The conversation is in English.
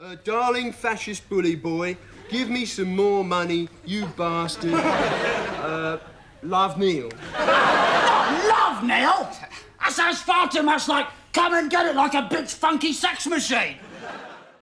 Uh, darling fascist bully boy, give me some more money, you bastard. uh, love Neil. Love, Neil? That sounds far too much like come and get it like a bitch funky sex machine.